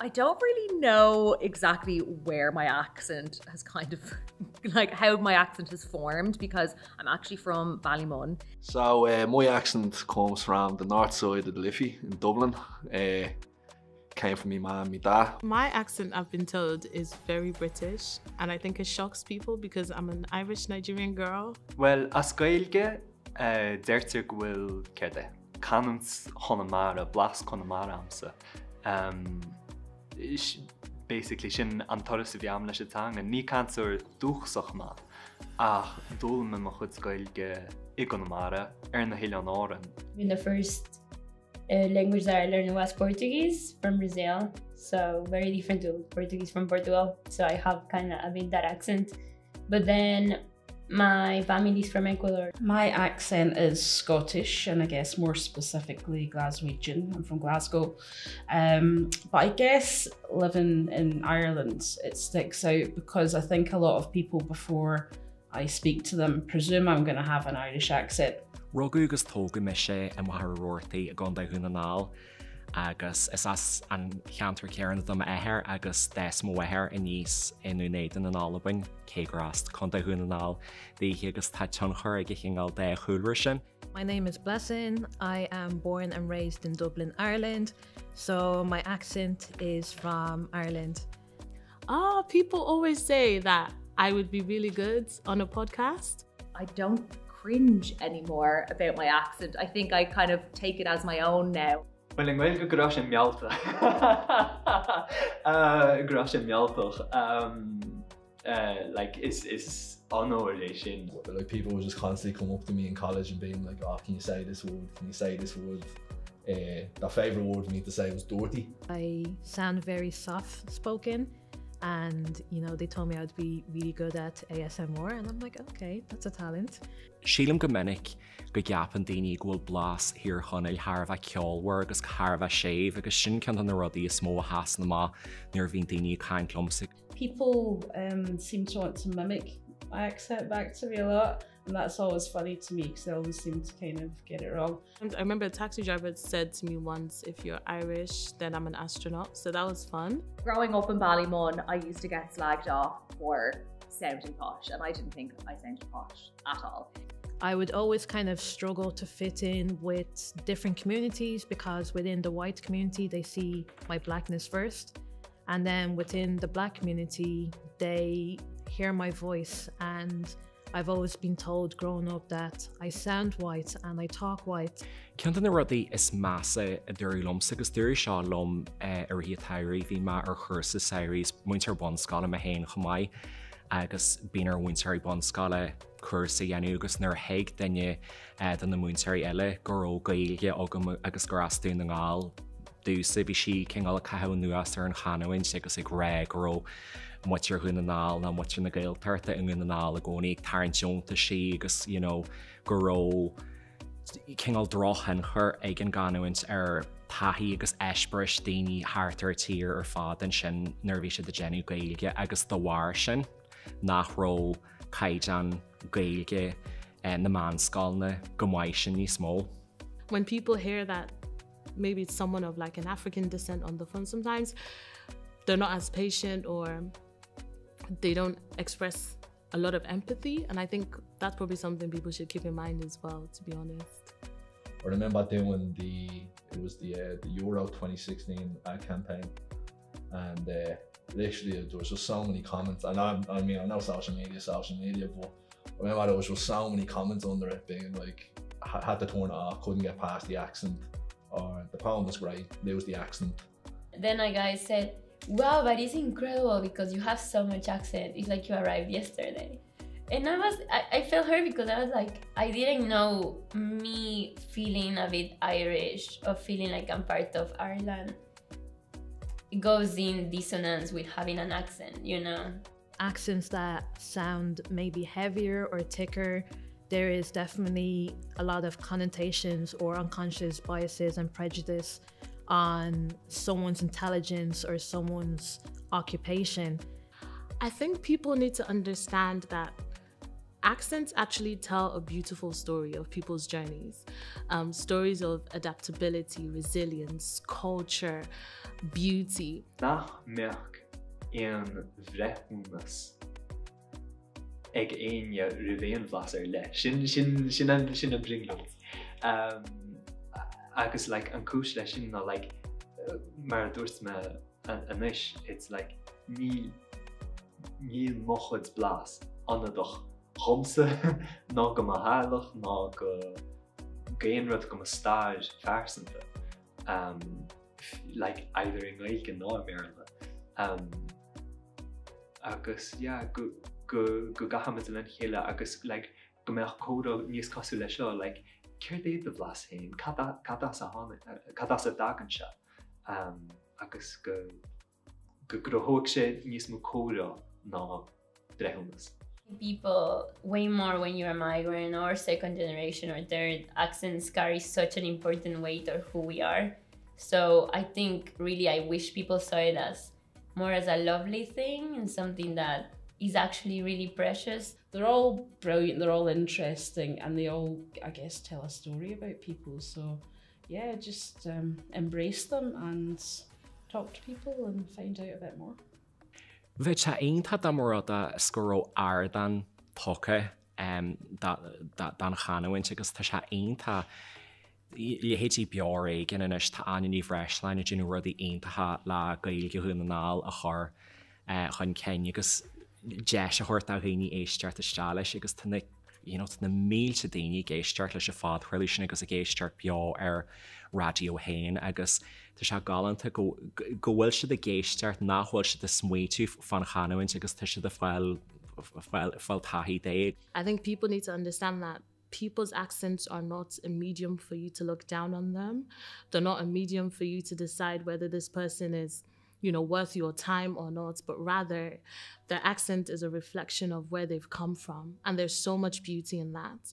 I don't really know exactly where my accent has kind of like how my accent has formed because I'm actually from Ballymun. So uh, my accent comes from the north side of the Liffey in Dublin. Uh, came from my mum, my dad. My accent, I've been told, is very British, and I think it shocks people because I'm an Irish Nigerian girl. Well, as gailge, uh, deirte bhfuil cede. Canans blas Connemara amsa. Basically sin an toras sa bheam leis atanga, ní canúir dúchsach má ach dul me mo chud scoilge i Connemara ar na héile an áan. In the first uh, language that I learned was Portuguese from Brazil. So very different to Portuguese from Portugal. So I have kind of a bit that accent. But then my family is from Ecuador. My accent is Scottish and I guess more specifically Glaswegian. I'm from Glasgow. Um, but I guess living in Ireland, it sticks out because I think a lot of people before I speak to them presume I'm going to have an Irish accent. Rugú agus tóga me sé am mar a gan hunna ná, agus is as an cheantar cearan dom éthir agus 10 móhair i níos inúnéan an álabain cégrast chun hunnaál dhé agus taitún chur ag chéingáil de chuúir sin. My name is Blessing. I am born and raised in Dublin, Ireland. So my accent is from Ireland. Ah, oh, people always say that I would be really good on a podcast. I don't cringe anymore about my accent. I think I kind of take it as my own now. Well in bhfuil go sin mealta gra sin mealtoch like is is unknown lei sin. Like people would just constantly come up to me in college and being like, oh, can you say this word? Can you say this word? Uh, that favourite word for me to say was dirty. I sound very soft spoken and you know they told me I'd be really good at ASMR and I'm like okay that's a talent. Sílam go minic go gapan daoine ghfuil blas hir chunail Harbh ceolhhar agus Harbh séh agus sin cean an rodí is smó has na má nuair bhín daoine caiinlumsa. People um, seem to want to mimic my accent back to me a lot. And that's always funny to me because I always seem to kind of get it wrong. And I remember a taxi driver said to me once, if you're Irish, then I'm an astronaut. So that was fun. Growing up in Ballymun, I used to get slagged off for sounding posh and I didn't think I sounded posh at all. I would always kind of struggle to fit in with different communities because within the white community, they see my blackness first. And then within the black community, they hear my voice and I've always been told growing up that I sound white and I talk white. Cean na rudaí is massa a dúirí lomsa agus dúir seo lom eh, ar hí tairí bhí mar ar chusa sairís muintear bon scala a héin chomáid agus bíar bhainteir bon scala chusa dhéanú agus nar héig daine eh, den na múnteir eile goró gaige agus goráú na ngáil dúsa bhí si céála caiú nuas ar an chahain agus ag ré goró muir hunna ná na muir na gail tarta in gna ná a gcónaí tarintúnta si agus goró chéall drochan chur ag an ganhaint ar taí agus eispris daoine háartar tír ar fád an sin nervhí se de genú gaige agus do bhhair sin nachró caiid an gaige na mánscalna gomáid sin ní smó. When people hear that maybe it's someone of like an African descent on the phone sometimes, they're not as patient or they don't express a lot of empathy and I think that's probably something people should keep in mind as well to be honest. I remember doing the it was the uh, the Euro 2016 uh, campaign and uh, literally there was just so many comments and I, I mean I know social media social media but I remember there was just so many comments under it being like had to turn it off couldn't get past the accent or the poem was great there was the accent then a guy said wow but it's incredible because you have so much accent. It's like you arrived yesterday. And I was I, I felt hurt because I was like I didn't know me feeling a bit Irish or feeling like I'm part of Ireland. It goes in dissonance with having an accent you know? Accents that sound maybe heavier or thicker there is definitely a lot of connotations or unconscious biases and prejudice on someone's intelligence or someone's occupation. I think people need to understand that accents actually tell a beautiful story of people's journeys. Um, stories of adaptability, resilience, culture, beauty. nach meach an bhreúnas ag aine rivéonhlas ar le sin sin sin an sin a bringland agus like an cis lei sin ná like mar dúirt me anis it's like ní ní mochud blas anna doch chomse ná go a hálach ná go géanrad go a stáid fersanta um, like either in gaige ná méle um, agus yeah, go go go gahamid len chéile agus like, go meach códa níos cosú lei seo like, um, drehunas. People way more when you're a migrant or second generation or third accents carry such an important weight of who we are. So I think really I wish people saw it as more as a lovely thing and something that is actually really precious. They're all brilliant, they're all interesting, and they all, I guess, tell a story about people. So, yeah, just um, embrace them and talk to people and find out a bit more. Bheit se aonanta damórada scóró airdan tucha dan chahaint agus tá se aonanta lehétí gin inis tá aní bhreislein a dú rud í aontathe le gailge hunna ná a chur chun cenne agus de a a éisteart agus na géisteart leis a fád sin agus a géisteart be ar radio hain agus Tá se galanta go bhfuil si a géisteart nachhfuil fan agus tu fáil taí dé. I think people need to understand that people's accents are not a medium for you to look down on them. They're not a medium for you to decide whether this person is you know worth your time or not but rather their accent is a reflection of where they've come from. And there's so much beauty in that